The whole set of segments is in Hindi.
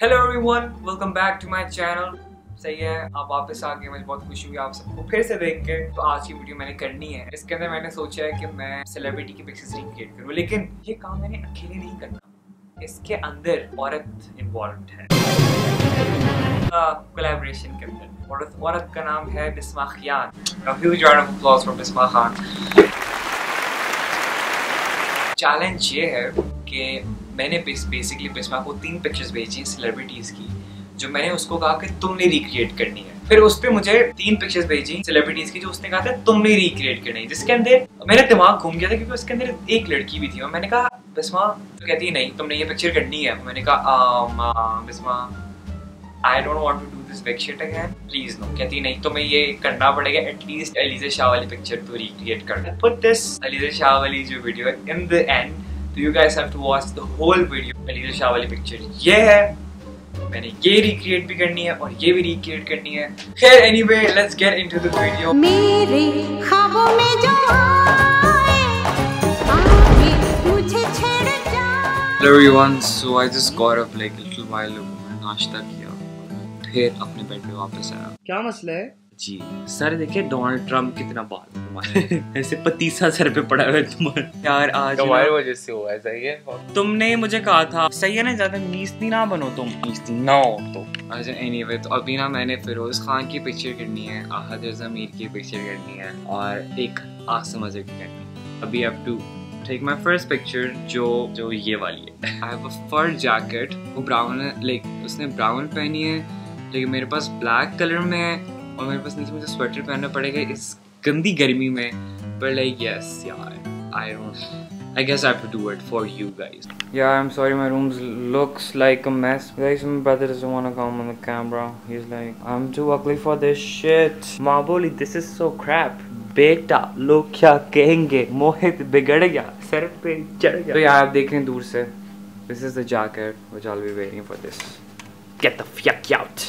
Hello everyone welcome back to my channel सही है, आप वापस आ गए, मुझे बहुत खुशी हुई आप सबको फिर से देख के। तो आज की वीडियो मैंने करनी है। इसके अंदर मैंने सोचा है कि मैं सेलिब्रिटी की पिक्चर्स रिक्रिएट करूँ, लेकिन ये काम मैंने अकेले नहीं करना। इसके अंदर औरत इन्वॉल्व है। कोलैबोरेशन के अंदर। औरत औरत का नाम है बिस्मा खान चैलेंज ये है कि मैंने बेसिकली बिस्मा को तीन पिक्चर्स भेजी सेलिब्रिटीज की, जो मैंने उसको कहा कि तुमने रिक्रिएट करनी है। फिर उस पर मुझे तीन पिक्चर्स भेजी सेलिब्रिटीज की, जो उसने कहा था, तुमने रिक्रिएट करनी है। जिसके अंदर मेरा दिमाग घूम गया था क्योंकि उसके अंदर एक लड़की भी थी और मैंने कहा बिस्मा तो कहती नहीं, तुमने ये पिक्चर करनी है। मैंने कहा Bisma I don't want to do this picture again please no कहती नहीं, तुम्हें ये करना पड़ेगा एटलीस्ट अलीजा शाह वाली पिक्चर तो रिक्रिएट कर पुट दिस अलीजा शाह वाली जो वीडियो है इन द एंड तो you guys have to watch the whole video Aliza Shah वाली पिक्चर ये है मैंने ये रिक्रिएट भी करनी है और ये भी रिक्रिएट करनी है। खैर anyway let's get into the video मेरे ख्वाबों में जो आए आए मुझे छेड़ जा Hello everyone, so I just got up like a little while ago नाश्ता किया फिर अपने बेड पे वापस आया। क्या मसला है? जी। सर देखिए डोनाल्ड ट्रंप कितना बाल तुम्हारे ऐसे पतीसा सर पे पड़ा हुआ है तुम्हारे। यार आज तुम्हारी वजह से हुआ है सही है? तुमने मुझे कहा था सही है ना ज़्यादा नीस्ती ना बनो तुम। नीस्ती ना हो तो अच्छा एनीवे तो अभी ना मैंने फिरोज खान की पिक्चर करनी है आहद जमीर की पिक्चर करनी है और एक आसम अजहर की करनी है। अभी have to take my first picture जो जो ये वाली है। I have a fur jacket वो ब्राउन है लाइक उसने ब्राउन पहनी है लेकिन मेरे पास ब्लैक कलर में है और मेरे पास नीचे मुझे स्वेटर पहनना पड़ेगा इस गंदी गर्मी में पर लाइक यस यार I don't I guess I have to do it for you guys. Yeah, I'm sorry, my room looks like a mess. Guys, my brother doesn't want to come on the camera. He's like, I'm too ugly for this shit. Maboli, this is so crap. बेटा लोग क्या कहेंगे मोहित बिगड़ गया सर पे चढ़ गया तो यार आप देख रहे हैं दूर से this is the jacket which I will be wearing for this get the fuck this out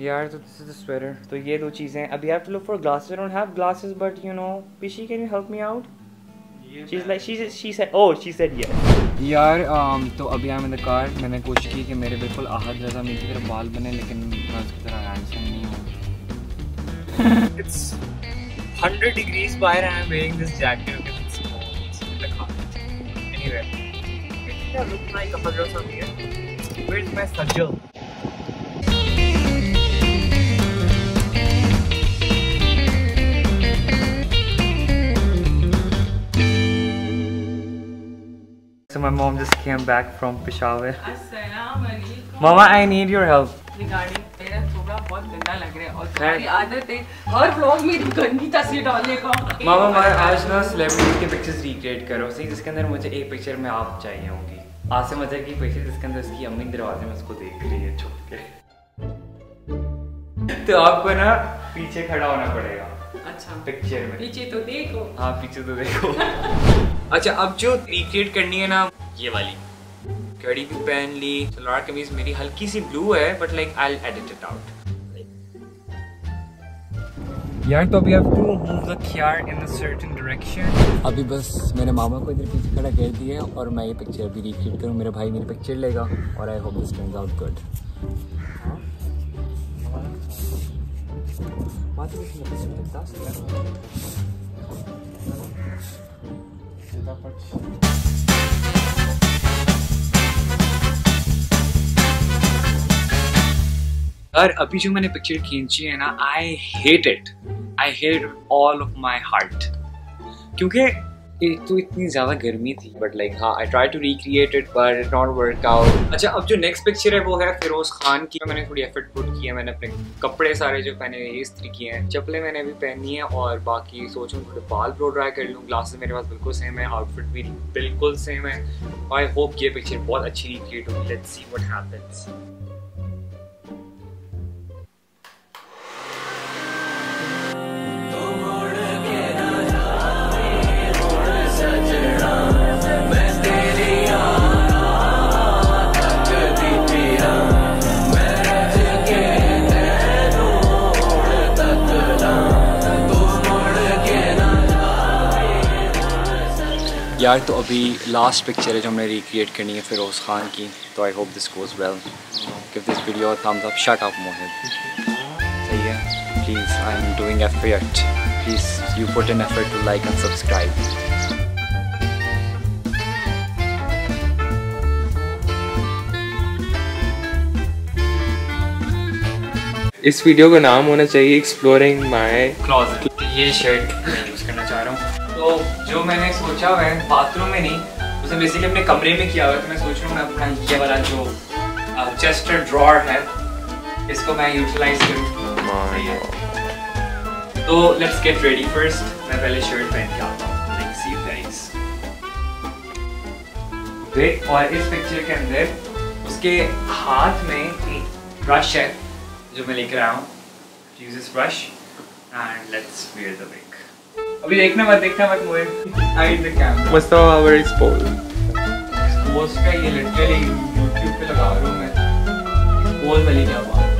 यार तो दिस इज़ द स्वेटर तो ये दो चीज़ें अभी have to look for glasses I don't have glasses but you know पिशी can you help me out She's like she she said oh she said yes. यार um, तो अभी I am in the car मैंने कोशिश की कि मेरे बिल्कुल आहद रजा मेरी तरह बाल बने लेकिन मैं उसकी तरह हैंडसम नहीं हूँ It's 100 degrees बाहर I am wearing this jacket because it's cold in the car. Anyway, I think I look like a hugger from here. Where's my sajal? My mom just came back from Peshawar. Mama, I need your help. Regarding मेरा थोड़ा बहुत गंदा लग रहा है और तुम्हारी आदत है हर व्लॉग में गंदी तस्वीर डालने का। मामा मैं आज ना सेलिब्रिटी की पिक्चर्स रिक्रिएट करो सही जिसके अंदर मुझे एक पिक्चर में आप चाहिए होंगी। आसिम अजहर की पिक्चर जिसके अंदर उसकी अम्मी दरवाजे में उसको देख रही है छुप के। तो आपको ना पीछे खड़ा होना पड़ेगा। अच्छा। पिक्चर में। पीछे तो देखो। हाँ पीछे तो देखो। अच्छा अब जो रिक्रिएट करनी है ना ये वाली। घड़ी भी पहन ली सलवार कमीज मेरी हल्की सी ब्लू है but like I edit it out यार तो अभी अब to move the car in a certain direction अभी बस मेरे मामा को इधर पीछे खड़ा कर दिया और मैं ये पिक्चर भी रिक्रिएट करूँ मेरा भाई मेरी पिक्चर लेगा और I hope this turns out good बात यार अभी जो मैंने पिक्चर खींची है ना I hate it I hate all of my heart क्योंकि तो इतनी ज़्यादा गर्मी थी बट लाइक हाँ I try to recreate it but it not work out अच्छा अब जो नेक्स्ट पिक्चर है वो है फिरोज खान की मैंने थोड़ी एफर्ट पुट की है, मैंने अपने कपड़े सारे जो पहने ये इस्त्री किए हैं। चप्पलें मैंने अभी पहनी है और बाकी सोचूं थोड़े बाल ब्लो ड्राई कर लूँ। ग्लासेस मेरे पास बिल्कुल सेम है आउटफिट भी बिल्कुल सेम है। आई होप ये पिक्चर बहुत अच्छी रिक्रिएट होगी। लेट्स सी व्हाट हैपेंस यार तो अभी लास्ट पिक्चर है जो हमने रिक्रिएट करनी है फिरोज़ खान की तो I hope this goes well give this video thumbs up shut up Mohib सही है। Please I am doing effort please you put an effort to like and subscribe इस वीडियो का नाम होना चाहिए एक्सप्लोरिंग माय क्लोजेट ये शर्ट मैं यूज़ करना चाहता जो मैंने सोचा हुआ है बाथरूम में नहीं उसे बेसिकली अपने कमरे में किया हुआ है तो मैं सोच रहा हूँ मैं अपना ये वाला जो चेस्टर ड्रॉर है इसको मैं यूटिलाइज करूँ। तो लेट्स गेट रेडी फ़र्स्ट मैं पहले शर्ट पहन के आता हूँ। और इस पिक्चर के अंदर उसके हाथ में एक ब्रश है जो मैं लेकर आया हूँ। Use brush and let's wear the wig अभी देखना मत देखना मत मुझे हाइड द कैमरा मस्त आवर एक्सपोज पोस्ट का ये लिटरली YouTube पे लगा रहा हूँ मैं पोज वाली क्या बात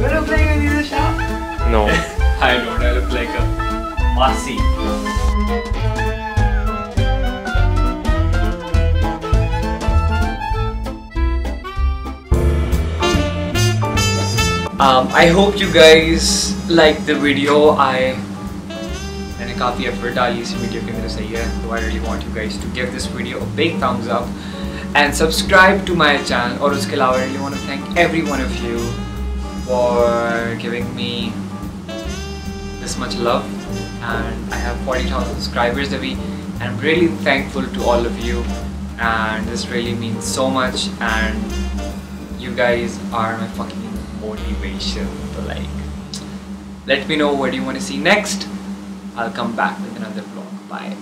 You look like a Lisa Shah. No I don't. I look like a Masi. Um, I hope you guys like the video. I मैंने काफ़ी एफर्ट डाली इस वीडियो के अंदर सही है तो I really want you guys to give this video a big thumbs up and subscribe to my channel और उसके अलावा I really want to thank every one of you for giving me this much love and I have 40,000 subscribers Avi and I'm really thankful to all of you and this really means so much and you guys are my fucking motivation so like let me know what you want to see next I'll come back with another vlog. Bye